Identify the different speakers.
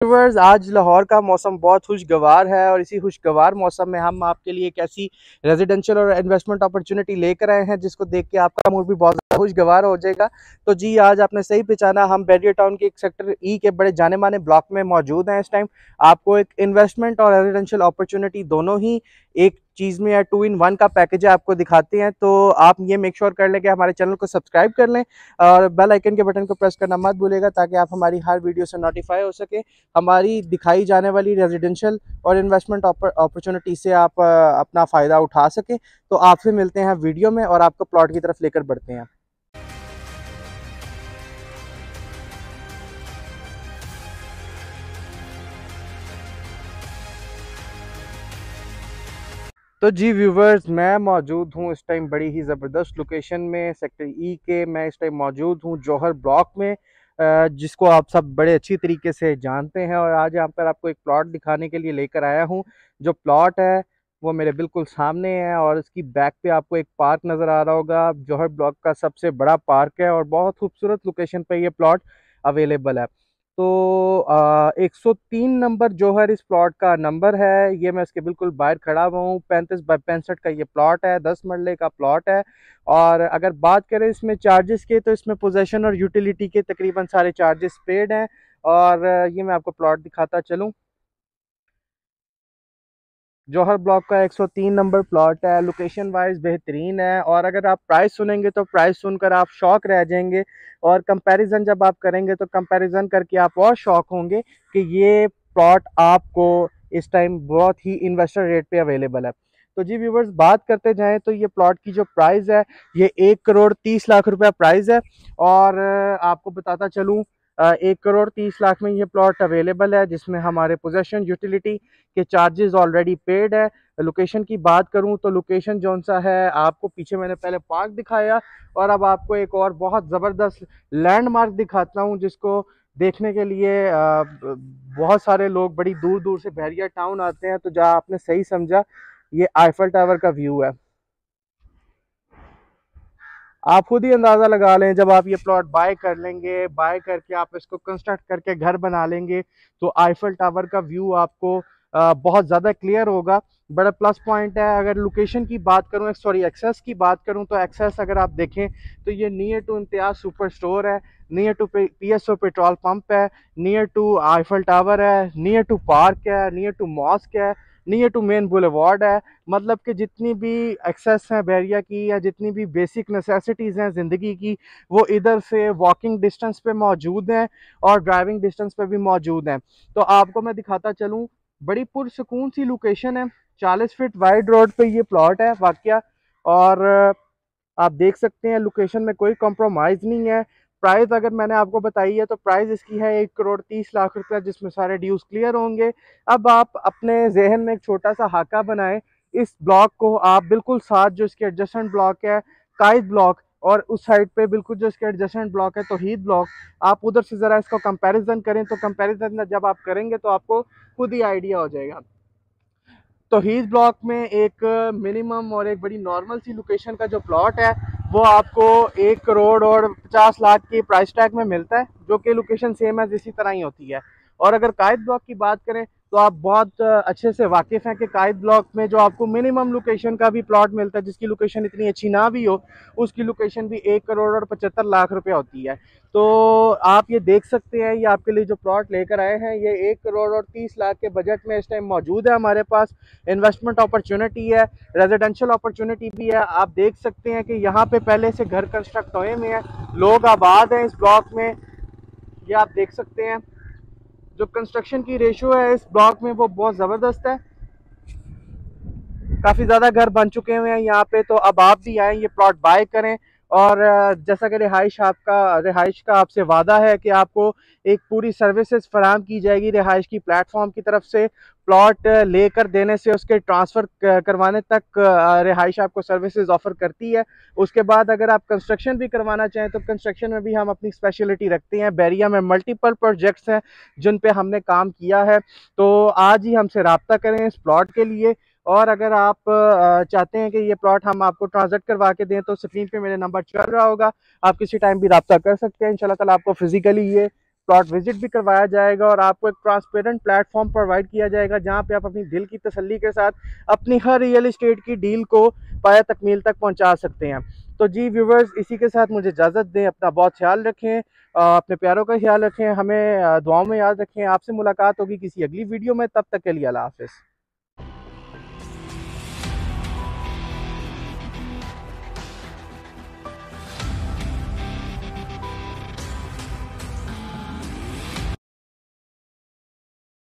Speaker 1: Viewers आज लाहौर का मौसम बहुत खुशगवार है और इसी खुशगवार मौसम में हम आपके लिए एक ऐसी रेजिडेंशियल और इन्वेस्टमेंट अपॉर्चुनिटी लेकर आए हैं, जिसको देख के आपका मूड भी बहुत ज़्यादा खुशगवार हो जाएगा। तो जी, आज आपने सही पहचाना, हम बैरियर टाउन के एक सेक्टर ई e के बड़े जाने माने ब्लॉक में मौजूद हैं इस टाइम आपको एक इन्वेस्टमेंट और रेजिडेंशियल अपॉर्चुनिटी दोनों ही एक चीज़ में या टू इन वन का पैकेज आपको दिखाते हैं तो आप ये मेक श्योर कर लें कि हमारे चैनल को सब्सक्राइब कर लें और बेल आइकन के बटन को प्रेस करना मत भूलेगा ताकि आप हमारी हर वीडियो से नोटिफाई हो सके। हमारी दिखाई जाने वाली रेजिडेंशियल और इन्वेस्टमेंट अपॉर्चुनिटी से आप अपना फ़ायदा उठा सकें। तो आपसे मिलते हैं वीडियो में और आपको प्लॉट की तरफ़ लेकर बढ़ते हैं। तो जी व्यूवर्स मैं मौजूद हूँ इस टाइम बड़ी ही ज़बरदस्त लोकेशन में सेक्टर ई e के, मैं इस टाइम मौजूद हूँ जौहर ब्लॉक में जिसको आप सब बड़े अच्छी तरीके से जानते हैं और आज यहाँ पर आपको एक प्लॉट दिखाने के लिए लेकर आया हूँ। जो प्लॉट है, वो मेरे बिल्कुल सामने है और इसकी बैक पे आपको एक पार्क नज़र आ रहा होगा। जौहर ब्लॉक का सबसे बड़ा पार्क है और बहुत खूबसूरत लोकेशन पर यह प्लॉट अवेलेबल है। तो सौ तीन नंबर जो है इस प्लॉट का नंबर है। ये मैं इसके बिल्कुल बाहर खड़ा हुआ हूँ। पैंतीस बाई पैंसठ का ये प्लॉट है, दस मरले का प्लॉट है। और अगर बात करें इसमें चार्जेस के तो इसमें पोजेशन और यूटिलिटी के तकरीबन सारे चार्जेस पेड हैं। और ये मैं आपको प्लॉट दिखाता चलूँ। जौहर ब्लॉक का 103 नंबर प्लॉट है लोकेशन वाइज बेहतरीन है और अगर आप प्राइस सुनेंगे तो प्राइस सुनकर आप शौक रह जाएँगे और कंपैरिजन जब आप करेंगे तो कंपैरिजन करके आप और शौक होंगे कि ये प्लॉट आपको इस टाइम बहुत ही इन्वेस्टर रेट पे अवेलेबल है। तो जी व्यूवर्स बात करते जाएँ तो ये प्लॉट की जो प्राइस है, ये एक करोड़ तीस लाख रुपया प्राइस है और आपको बताता चलूँ एक करोड़ तीस लाख में ये प्लॉट अवेलेबल है, जिसमें हमारे पोजेशन यूटिलिटी के चार्जेस ऑलरेडी पेड है। लोकेशन की बात करूँ तो लोकेशन जौन सा है, आपको पीछे मैंने पहले पार्क दिखाया और अब आपको एक और बहुत ज़बरदस्त लैंडमार्क दिखाता हूँ, जिसको देखने के लिए बहुत सारे लोग बड़ी दूर दूर से बहरिया टाउन आते हैं तो जहाँ आपने सही समझा, ये आईफल टावर का व्यू है। आप खुद ही अंदाज़ा लगा लें, जब आप ये प्लॉट बाय कर लेंगे बाय करके आप इसको कंस्ट्रक्ट करके घर बना लेंगे तो आईफल टावर का व्यू आपको बहुत ज़्यादा क्लियर होगा। बड़ा प्लस पॉइंट है, अगर लोकेशन की बात करूँ सॉरी एक्सेस की बात करूँ तो एक्सेस अगर आप देखें तो ये near to Imtiaz super store है near to P S O petrol pump है नियर टू आईफल टावर है नियर टू पार्क है नियर टू मॉस्क है नियर टू मेन बुलेवार्ड है। मतलब कि जितनी भी एक्सेस हैं बैरिया की या जितनी भी बेसिक नेसेसिटीज़ हैं ज़िंदगी की, वो इधर से वॉकिंग डिस्टेंस पे मौजूद हैं और ड्राइविंग डिस्टेंस पे भी मौजूद हैं। तो आपको मैं दिखाता चलूँ, बड़ी पुरसकून सी लोकेशन है। चालीस फिट वाइड रोड पे ये प्लॉट है वाक़ और आप देख सकते हैं लोकेशन में कोई कॉम्प्रोमाइज़ नहीं है। प्राइस अगर मैंने आपको बताई है तो प्राइस इसकी है एक करोड़ तीस लाख रुपया, जिसमें सारे ड्यूज क्लियर होंगे। अब आप अपने जहन में एक छोटा सा हाका बनाएँ। इस ब्लॉक को आप बिल्कुल साथ, जो इसके एडजस्टमेंट ब्लॉक है कायद ब्लॉक और उस साइड पे बिल्कुल जो इसके एडजस्टमेंट ब्लॉक है तोहीद ब्लॉक आप उधर से ज़रा इसको कंपैरिजन करें। तो कंपैरिजन जब आप करेंगे तो आपको खुद ही आइडिया हो जाएगा। तोहीद ब्लॉक में एक मिनिमम और एक बड़ी नॉर्मल सी लोकेशन का जो प्लॉट है वो आपको एक करोड़ और पचास लाख की प्राइस टैग में मिलता है, जो कि लोकेशन सेम है इसी तरह ही होती है। और अगर कायद ब्लॉक की बात करें तो आप बहुत अच्छे से वाकिफ़ हैं कि कायद ब्लॉक में जो आपको मिनिमम लोकेशन का भी प्लॉट मिलता है, जिसकी लोकेशन इतनी अच्छी ना भी हो, उसकी लोकेशन भी एक करोड़ और पचहत्तर लाख रुपए होती है। तो आप ये देख सकते हैं, ये आपके लिए जो प्लॉट लेकर आए हैं, ये एक करोड़ और तीस लाख के बजट में इस टाइम मौजूद है हमारे पास। इन्वेस्टमेंट अपॉर्चुनिटी है, रेजिडेंशियल अपॉर्चुनिटी भी है। आप देख सकते हैं कि यहाँ पे पहले से घर कंस्ट्रक्ट हुए में है, लोग आबाद हैं इस ब्लॉक में। ये आप देख सकते हैं। जो कंस्ट्रक्शन की रेशो है इस ब्लॉक में वो बहुत ज़बरदस्त है। काफ़ी ज़्यादा घर बन चुके हुए हैं यहाँ पे तो अब आप भी आए, ये प्लॉट बाय करें। और जैसा कि रिहाइश आपका, रिहाइश का आपसे वादा है कि आपको एक पूरी सर्विसेज़ फराम की जाएगी रिहाइश की प्लेटफॉर्म की तरफ़ से, प्लॉट लेकर देने से उसके ट्रांसफ़र करवाने तक रिहाइश आपको सर्विसेज़ ऑफ़र करती है। उसके बाद अगर आप कंस्ट्रक्शन भी करवाना चाहें तो कंस्ट्रक्शन में भी हम अपनी स्पेशलिटी रखते हैं। बैरिया में मल्टीपल प्रोजेक्ट्स हैं जिन पे हमने काम किया है। तो आज ही हमसे रबता करें इस प्लॉट के लिए। और अगर आप चाहते हैं कि ये प्लॉट हम आपको ट्रांसलेट करवा के दें तो स्क्रीन पे मेरे नंबर चल रहा होगा। आप किसी टाइम भी रबता कर सकते हैं। इंशाल्लाह ताला आपको फिजिकली ये प्लॉट विज़िट भी करवाया जाएगा और आपको एक ट्रांसपेरेंट प्लेटफॉर्म प्रोवाइड किया जाएगा, जहाँ पे आप अपनी दिल की तसल्ली के साथ अपनी हर रियल इस्टेट की डील को पाया तकमील तक पहुँचा सकते हैं। तो जी व्यूवर्स, इसी के साथ मुझे इजाज़त दें, अपना बहुत ख्याल रखें अपने प्यारों का ख्याल रखें, हमें दुआओं में याद रखें। आपसे मुलाकात होगी किसी अगली वीडियो में, तब तक के लिए अला हाफ़िज़।